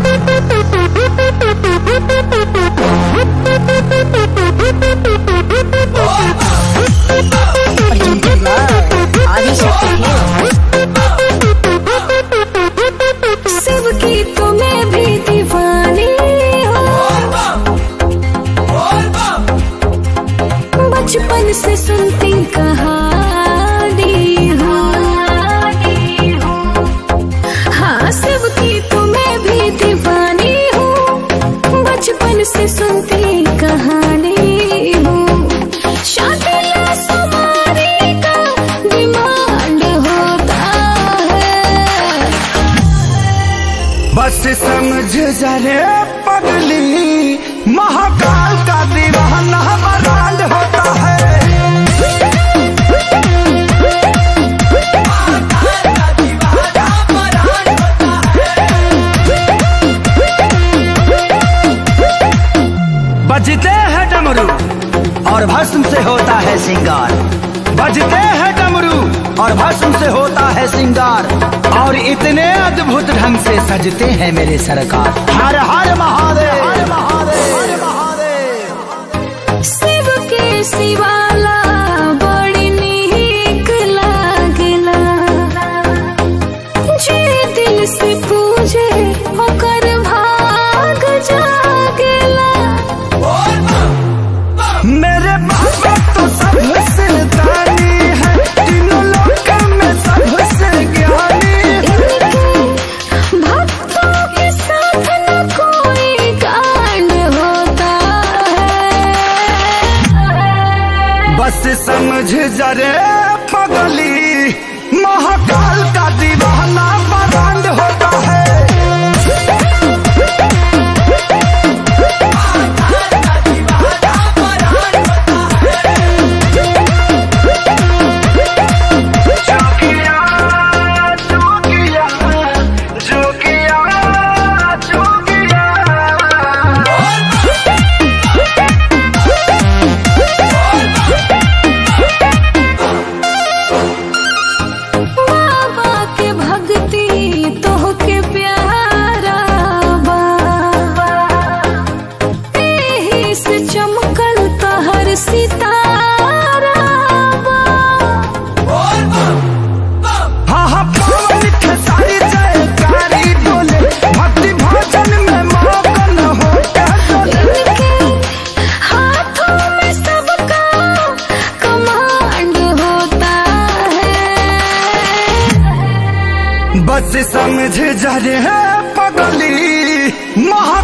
Thank you. बस समझ जरे पगली। महाकाल का दीवाना बरांड होता है। बजते हैं डमरू, और भस्म से होता है सिंगार। बजते और भस्म से होता है सिंगार और इतने अद्भुत ढंग से सजते हैं मेरे सरकार। हर हर महादेव। हर महादेव हर महादेव शिव के शिवाला बस समझ जरे पगली। महाकाल का दीवाना बरांड होता बस समझ जा रहे हैं पगली महा